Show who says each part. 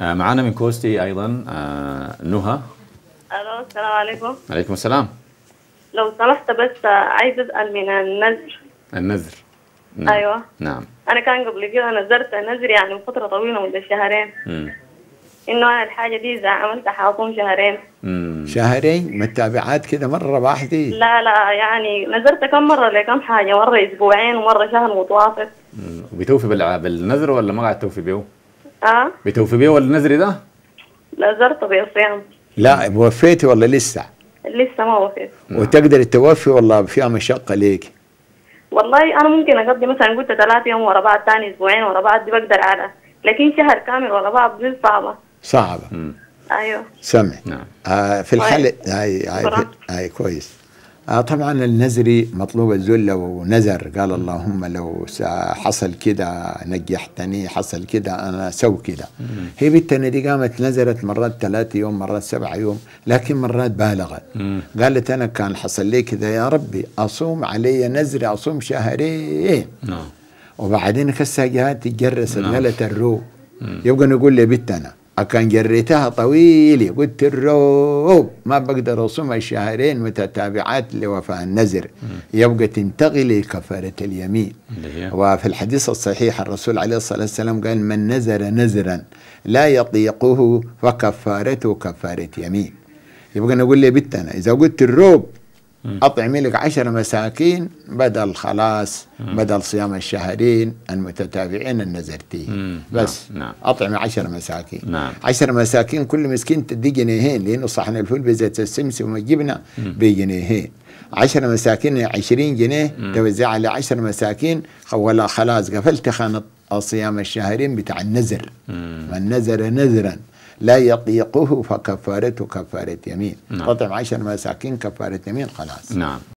Speaker 1: آه معانا من كوستي أيضا آه نهى.
Speaker 2: ألو السلام عليكم.
Speaker 1: عليكم السلام.
Speaker 2: لو سمحت بس عايز أسأل من النذر.
Speaker 1: النذر. نعم.
Speaker 2: أيوه.
Speaker 1: نعم.
Speaker 2: أنا كان قبل كده نذرت نذر يعني من فتره طويلة مدة شهرين.
Speaker 1: مم.
Speaker 2: إنه أنا الحاجة دي إذا عملتها حاصوم شهرين.
Speaker 1: مم.
Speaker 3: شهرين؟ متابعات كده مرة واحدة.
Speaker 2: لا لا يعني نذرت كم مرة؟ لكم حاجة مرة أسبوعين ومرة شهر متواصل
Speaker 1: مم. وبتوفي بالنذر ولا ما قاعد توفي به؟
Speaker 2: آه؟
Speaker 1: بتوفي به ولا النذر ده؟
Speaker 2: نذرت بالصيام
Speaker 3: لا وفيتي ولا لسه؟
Speaker 2: لسه ما وفيت.
Speaker 3: وتقدر توفي والله فيها مشقة ليك
Speaker 2: والله أنا ممكن أقضي مثلا قلت ثلاث يوم ورا بعض ثاني أسبوعين ورا بعض دي بقدر على. لكن شهر كامل ورا بعض دي صعبة.
Speaker 3: صعبة.
Speaker 1: مم.
Speaker 2: أيوه.
Speaker 3: سمع
Speaker 1: نعم.
Speaker 3: آه في الحالة هاي هاي
Speaker 2: شكراً.
Speaker 3: هاي كويس. آه طبعا النذري مطلوب الذل لو نذر. قال اللهم لو حصل كده نجحتني حصل كده أنا سو كده. هي بنتنا دي قامت نذرت مرات ثلاثة يوم مرات سبعة يوم لكن مرات بالغت. قالت أنا كان حصل لي كده يا ربي أصوم علي نذري أصوم شهرين.
Speaker 1: نعم.
Speaker 3: وبعدين كسها جهات تجرس
Speaker 1: نعم.
Speaker 3: قالت الرو يبقى نقول لي أكان جريتها طويلة قلت الروب. ما بقدر أصوم الشهرين متتابعات لوفاء النذر. يبقى تنتقل لكفارة اليمين. وفي الحديث الصحيح الرسول عليه الصلاة والسلام قال من نذر نذرا لا يطيقه فكفارته كفارة يمين. يبقى نقول لي بنت أنا إذا قلت الروب أطعمي لك عشر مساكين بدل خلاص بدل صيام الشهرين المتتابعين النذرتين
Speaker 1: مم.
Speaker 3: بس
Speaker 1: نعم، نعم.
Speaker 3: أطعمي عشر مساكين.
Speaker 1: نعم.
Speaker 3: عشر مساكين كل مسكين تدي جنيهين لأنه صحن الفول بزيت السمسم والجبنة بجنيهين عشر مساكين عشرين جنيه توزع على عشر مساكين ولا خلاص قفلت خانة الصيام الشهرين بتاع النذر
Speaker 1: مم.
Speaker 3: من نذر نذرا لا يطيقه فكفارته كفارة يمين.
Speaker 1: نعم.
Speaker 3: تطعم عشر مساكين كفارة يمين خلاص.
Speaker 1: نعم.